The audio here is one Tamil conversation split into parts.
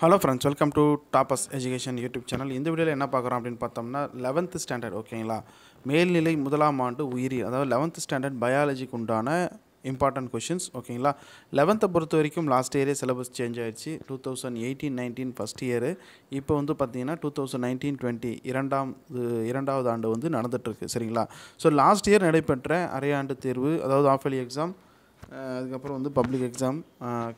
Hello friends welcome to Toppers education YouTube channel இந்த வீடியோவில் என்ன பார்க்குறோம் அப்படின்னு பார்த்தோம்னா லெவன்த்து ஸ்டாண்டர்ட் ஓகேங்களா மேல்நிலை முதலாம் ஆண்டு உயிரியல் அதாவது லெவன்த்து ஸ்டாண்டர்ட் பயாலஜிக்கு உண்டான இம்பார்ட்டன்ட் கொஷின்ஸ் ஓகேங்களா லெவன்த்தை பொறுத்த வரைக்கும் லாஸ்ட் இயரே சிலபஸ் சேஞ்ச் ஆயிடுச்சு. Two thousand eighteen nineteen first year இப்போ வந்து பார்த்தீங்கன்னா டூ தௌசண்ட் நைன்டீன் டுவெண்ட்டி இரண்டாம் இரண்டாவது ஆண்டு வந்து நடந்துகிட்ருக்கு சரிங்களா? ஸோ லாஸ்ட் இயர் நடைபெற்ற அரையாண்டு தேர்வு அதாவது ஆஃப் இயர்லி எக்ஸாம் அதுக்கப்புறம் வந்து பப்ளிக் எக்ஸாம்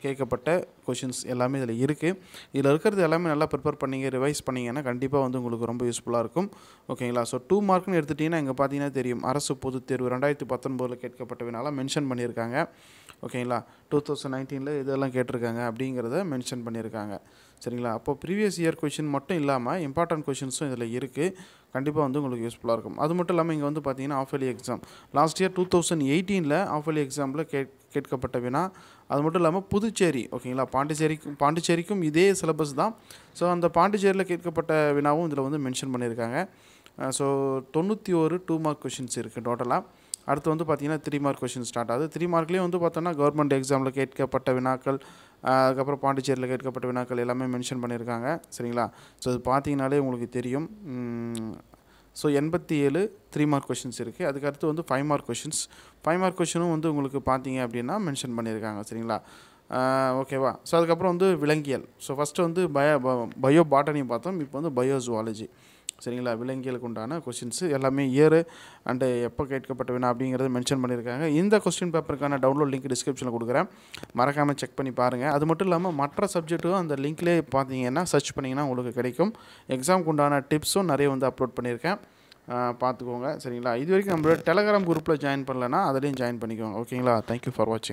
கேட்கப்பட்ட கொஷின்ஸ் எல்லாமே இதில் இருக்குது இதில் இருக்கிறது எல்லாமே நல்லா ப்ரிப்பேர் பண்ணிங்க ரிவைஸ் பண்ணிங்கன்னா கண்டிப்பாக வந்து உங்களுக்கு ரொம்ப யூஸ்ஃபுல்லாக இருக்கும். ஓகேங்களா ஸோ டூ மார்க்னு எடுத்துட்டிங்கன்னா இங்கே பார்த்தீங்கன்னா தெரியும். அரசு பொதுத் தேர்வு ரெண்டாயிரத்தி பத்தொன்பதில் கேட்கப்பட்டவினால மென்ஷன் பண்ணியிருக்காங்க. ஓகேங்களா டூ தௌசண்ட் நைன்டீனில் இதெல்லாம் கேட்டிருக்காங்க அப்படிங்கிறத மென்ஷன் பண்ணியிருக்காங்க. சரிங்களா? அப்போ ப்ரீவியஸ் இயர் கொஷின் மட்டும் இல்லாமல் இம்பார்ட்டன்ட் கொஷின்ஸும் இதில் இருக்குது கண்டிப்பாக வந்து உங்களுக்கு யூஸ்ஃபுல்லாக இருக்கும். அது மட்டும் இல்லாமல் இங்கே வந்து பார்த்தீங்கன்னா half exam last year two thousand எயிட்டீனில் ஆஃப் இயர்லி எக்ஸாமில் கே கேட்கப்பட்ட வினா. அது மட்டும் இல்லாமல் புதுச்சேரி ஓகேங்களா? பாண்டிச்சேரிக்கும் பாண்டிச்சேரிக்கும் இதே சிலபஸ் தான். ஸோ அந்த பாண்டிச்சேரியில் கேட்கப்பட்ட வினாவும் இதில் வந்து மென்ஷன் பண்ணியிருக்காங்க. ஸோ தொண்ணூற்றி ஒரு டூ மார்க் கொஷின்ஸ் இருக்குது டோட்டலாக அடுத்து வந்து பார்த்திங்கன்னா த்ரீ மார்க் கொஷின் ஸ்டார்ட் ஆகுது. த்ரீ மார்க்லேயும் வந்து பார்த்தோன்னா கவர்மெண்ட் எக்ஸாமில் கேட்கப்பட்ட வினாக்கள் அதுக்கப்புறம் பாண்டிச்சேரியில் கேட்கப்பட்ட வினாக்கள் எல்லாமே மென்ஷன் பண்ணியிருக்காங்க. சரிங்களா? ஸோ இது பார்த்தீங்கனாலே உங்களுக்கு தெரியும். ஸோ எண்பத்தி ஏழு த்ரீ மார்க் கொஷின்ஸ் இருக்குது அதுக்கடுத்து வந்து five mark questions five mark கொஷினும் வந்து உங்களுக்கு பார்த்தீங்க அப்படின்னா மென்ஷன் பண்ணியிருக்காங்க. சரிங்களா? ஓகேவா ஸோ அதுக்கப்புறம் வந்து விலங்கியல். ஸோ ஃபஸ்ட்டு வந்து பயோ பயோ பாட்டனி பார்த்தோம். இப்போ வந்து பயோ ஜுவாலஜி சரிங்களா? விலங்கியலுக்கு உண்டான கொஷின்ஸு எல்லாமே இயரு அண்டு எப்போ கேட்கப்பட்ட வேணும் அப்படிங்கிறத மென்ஷன் பண்ணியிருக்காங்க. இந்த கொஸ்டின் பேப்பருக்கான டவுன்லோட் லிங்க் டிஸ்கிரிப்ஷனில் கொடுக்குறேன். மறக்காமல் செக் பண்ணி பாருங்கள் அது மட்டும் இல்லாமல் மற்ற சப்ஜெக்ட்டும் அந்த லிங்க்லேயே பார்த்தீங்கன்னா சர்ச் பண்ணிங்கன்னா உங்களுக்கு கிடைக்கும். எக்ஸாமுக்கு உண்டான டிப்ஸும் நிறைய வந்து அப்லோட் பண்ணியிருக்கேன். பார்த்துக்கோங்க. சரிங்களா? இது வரைக்கும் நம்மளோட டெலகிராம் குரூப்பில் ஜாயின் பண்ணலன்னா அதுலேயும் ஜாயின் பண்ணிக்கோங்க. ஓகேங்களா தேங்க்யூ ஃபார் வாட்சிங்